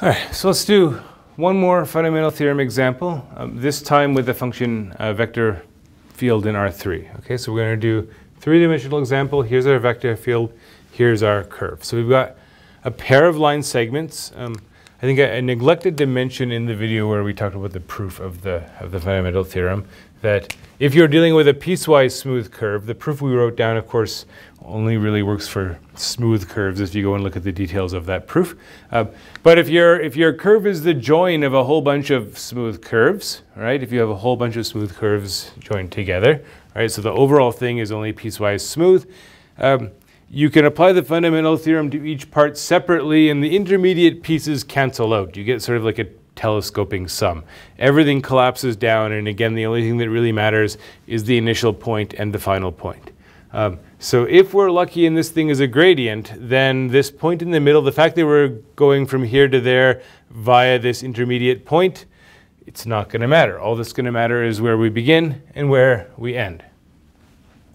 All right, so let's do one more fundamental theorem example, um, this time with the function uh, vector field in R3. Okay, so we're going to do three-dimensional example. Here's our vector field. Here's our curve. So we've got a pair of line segments. Um, I think I, I, neglected to mention in the video where we talked about the proof of the, of the fundamental theorem that if you're dealing with a piecewise smooth curve, the proof we wrote down, of course, only really works for smooth curves if you go and look at the details of that proof. Uh, but if, your if your curve is the join of a whole bunch of smooth curves, right, if you have a whole bunch of smooth curves joined together, right, so the overall thing is only piecewise smooth, um, you can apply the fundamental theorem to each part separately and the intermediate pieces cancel out. You get sort of like a telescoping sum. Everything collapses down and again the only thing that really matters is the initial point and the final point. Um, so if we're lucky and this thing is a gradient, then this point in the middle, the fact that we're going from here to there via this intermediate point, it's not going to matter. All that's going to matter is where we begin and where we end.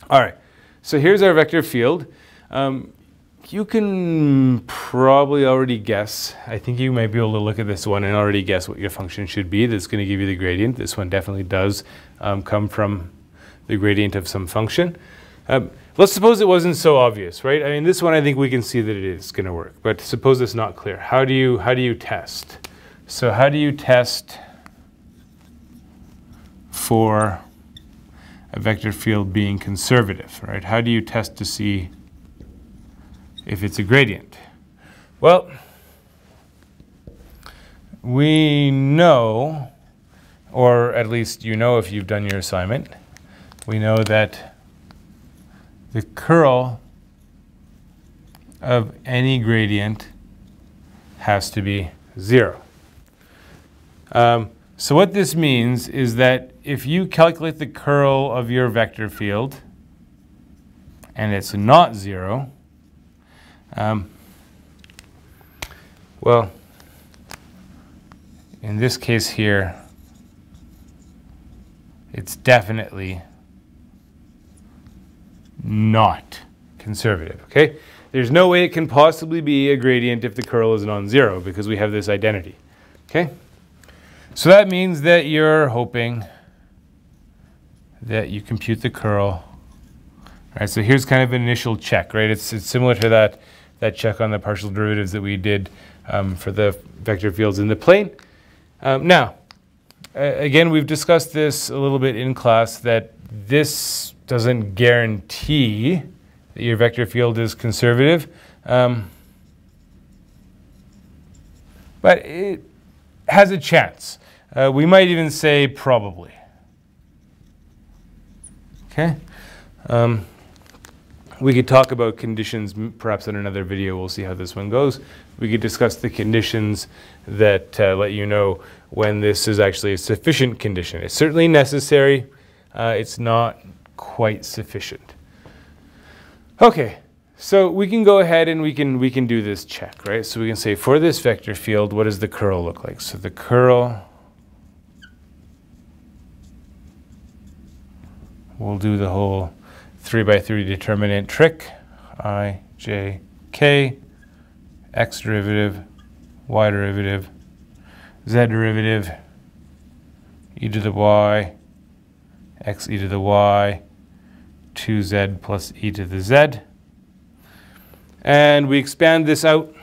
All right, so here's our vector field. Um, you can probably already guess. I think you might be able to look at this one and already guess what your function should be that's going to give you the gradient. This one definitely does um, come from the gradient of some function. Um, let's suppose it wasn't so obvious, right? I mean, this one I think we can see that it is going to work, but suppose it's not clear. How do you how do you test? So how do you test for a vector field being conservative, right? How do you test to see if it's a gradient? Well, we know, or at least you know if you've done your assignment, we know that the curl of any gradient has to be zero. Um, so what this means is that if you calculate the curl of your vector field and it's not zero, um, well, in this case here, it's definitely not conservative, okay? There's no way it can possibly be a gradient if the curl is non-zero because we have this identity, okay? So that means that you're hoping that you compute the curl. All right, so here's kind of an initial check, right? It's, it's similar to that that check on the partial derivatives that we did um, for the vector fields in the plane. Um, now, again, we've discussed this a little bit in class that this doesn't guarantee that your vector field is conservative. Um, but it has a chance. Uh, we might even say probably. Okay? Um, we could talk about conditions perhaps in another video. We'll see how this one goes. We could discuss the conditions that uh, let you know when this is actually a sufficient condition. It's certainly necessary. Uh, it's not quite sufficient. Okay, so we can go ahead and we can we can do this check, right? So we can say for this vector field, what does the curl look like? So the curl we'll do the whole 3 by 3 determinant trick, i, j, k, x derivative, y derivative, z derivative, e to the y, x e to the y, 2z plus e to the z. And we expand this out.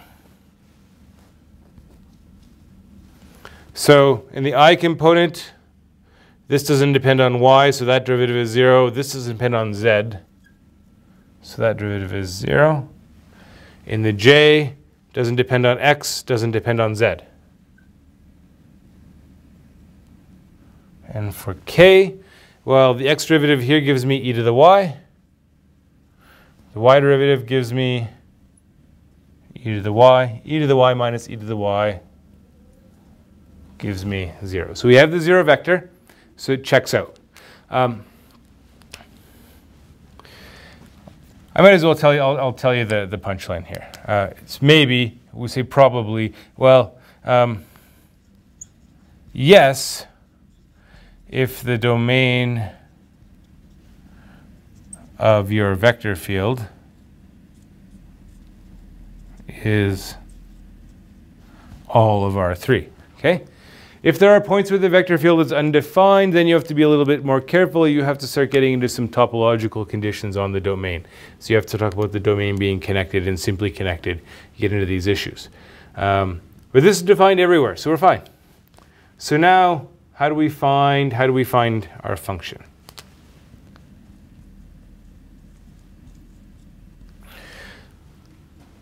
So in the i component, this doesn't depend on y, so that derivative is 0. This doesn't depend on z, so that derivative is 0. In the j, doesn't depend on x, doesn't depend on z. And for k, well, the x derivative here gives me e to the y. The y derivative gives me e to the y. e to the y minus e to the y gives me 0. So we have the 0 vector. So it checks out. Um, I might as well tell you, I'll, I'll tell you the, the punchline here. Uh, it's maybe, we say probably, well, um, yes, if the domain of your vector field is all of R3, okay? If there are points where the vector field is undefined, then you have to be a little bit more careful. You have to start getting into some topological conditions on the domain. So you have to talk about the domain being connected and simply connected. Get into these issues. Um, but this is defined everywhere, so we're fine. So now, how do we find, how do we find our function?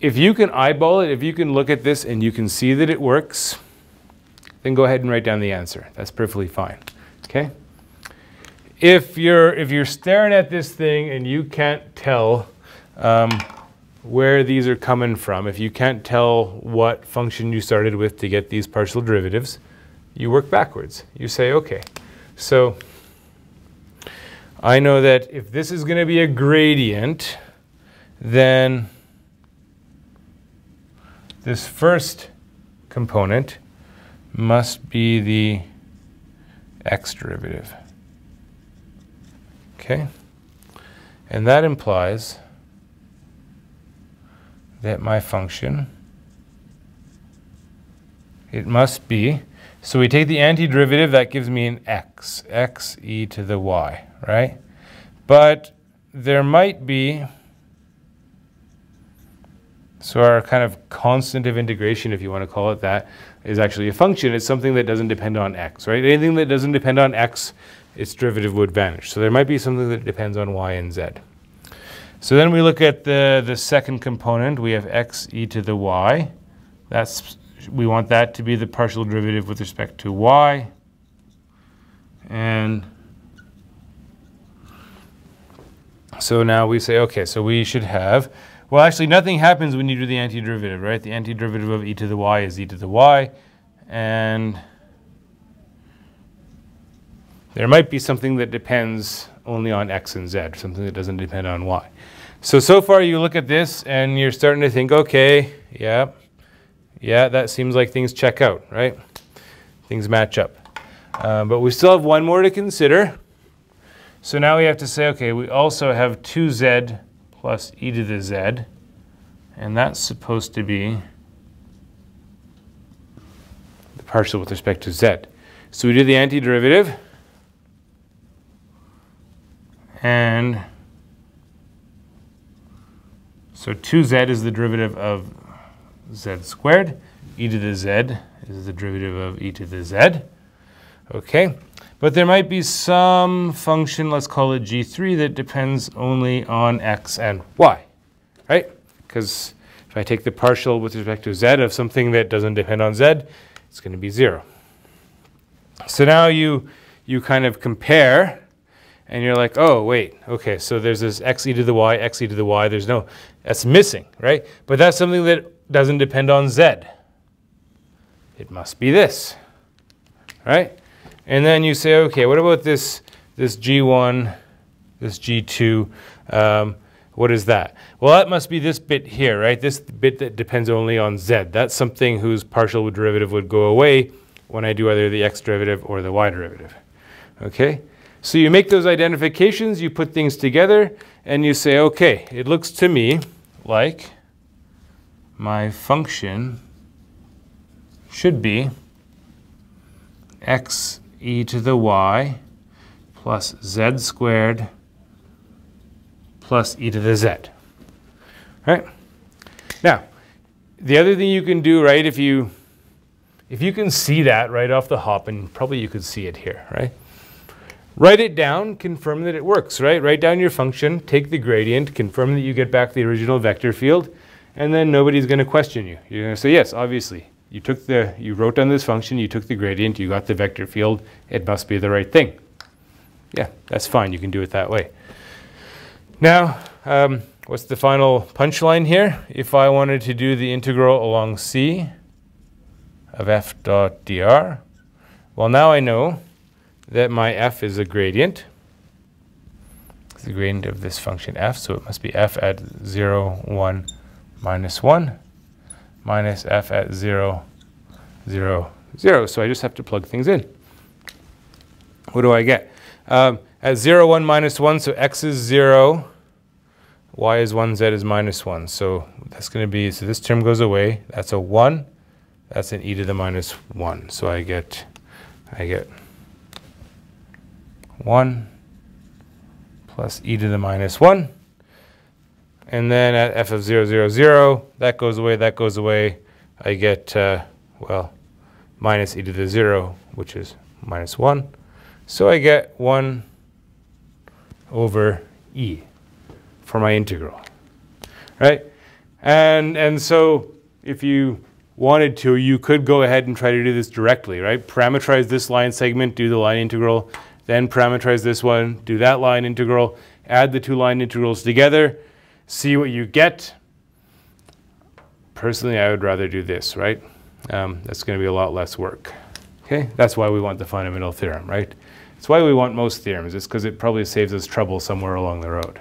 If you can eyeball it, if you can look at this and you can see that it works, then go ahead and write down the answer. That's perfectly fine. Okay? If you're, if you're staring at this thing and you can't tell um, where these are coming from, if you can't tell what function you started with to get these partial derivatives, you work backwards. You say, okay, so I know that if this is going to be a gradient, then this first component must be the x derivative. Okay? And that implies that my function, it must be, so we take the antiderivative, that gives me an x, x e to the y, right? But there might be, so our kind of constant of integration, if you want to call it that, is actually a function. It's something that doesn't depend on x, right? Anything that doesn't depend on x, its derivative would vanish. So there might be something that depends on y and z. So then we look at the, the second component. We have x e to the y. That's, we want that to be the partial derivative with respect to y. And so now we say, okay, so we should have well, actually, nothing happens when you do the antiderivative, right? The antiderivative of e to the y is e to the y. And there might be something that depends only on x and z, something that doesn't depend on y. So, so far you look at this and you're starting to think, okay, yeah, yeah, that seems like things check out, right? Things match up. Uh, but we still have one more to consider. So now we have to say, okay, we also have 2z plus e to the z, and that's supposed to be the partial with respect to z. So we do the antiderivative, and so 2z is the derivative of z squared, e to the z is the derivative of e to the z. Okay, but there might be some function, let's call it g3, that depends only on x and y, right? Because if I take the partial with respect to z of something that doesn't depend on z, it's going to be 0. So now you, you kind of compare, and you're like, oh, wait, okay, so there's this x e to the y, x e to the y, there's no, that's missing, right? But that's something that doesn't depend on z. It must be this, right? And then you say, okay, what about this, this G1, this G2? Um, what is that? Well, that must be this bit here, right? This bit that depends only on z. That's something whose partial derivative would go away when I do either the x derivative or the y derivative. Okay? So you make those identifications, you put things together, and you say, okay, it looks to me like my function should be x e to the y plus z squared plus e to the z. Right? Now, the other thing you can do, right, if you if you can see that right off the hop, and probably you could see it here, right? Write it down, confirm that it works, right? Write down your function, take the gradient, confirm that you get back the original vector field, and then nobody's going to question you. You're going to say, yes, obviously, you took the, you wrote down this function, you took the gradient, you got the vector field, it must be the right thing. Yeah, that's fine, you can do it that way. Now, um, what's the final punchline here? If I wanted to do the integral along C of f dot dr, well now I know that my f is a gradient. It's the gradient of this function f, so it must be f at 0, 1, minus 1 minus f at 0, 0, 0. So I just have to plug things in. What do I get? Um, at 0, 1, minus 1, so x is 0, y is 1, z is minus 1. So that's going to be, so this term goes away. That's a 1, That's an e to the minus 1. So I get, I get 1 plus e to the minus 1. And then at f of 0, 0, 0, that goes away, that goes away. I get, uh, well, minus e to the 0, which is minus 1. So I get 1 over e for my integral, right? And, and so if you wanted to, you could go ahead and try to do this directly, right? Parameterize this line segment, do the line integral, then parameterize this one, do that line integral, add the two line integrals together, see what you get. Personally, I would rather do this, right? Um, that's going to be a lot less work. Okay, that's why we want the fundamental theorem, right? It's why we want most theorems. It's because it probably saves us trouble somewhere along the road.